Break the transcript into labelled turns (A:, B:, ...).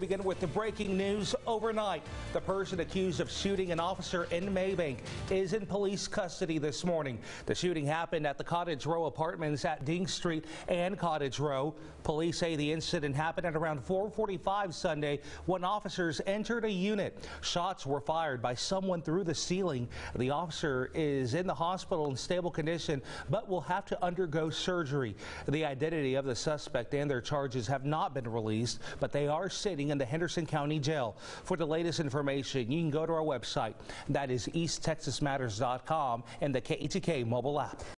A: to begin with the breaking news overnight. The person accused of shooting an officer in Mabank is in police custody this morning. The shooting happened at the Cottage Row apartments at Dink Street and Cottage Row. Police say the incident happened at around 4:45 Sunday when officers entered a unit. Shots were fired by someone through the ceiling. The officer is in the hospital in stable condition but will have to undergo surgery. The identity of the suspect and their charges have not been released, but they are sitting in the Henderson County Jail. For the latest information, you can go to our website. That is easttexasmatters.com and the KETK mobile app.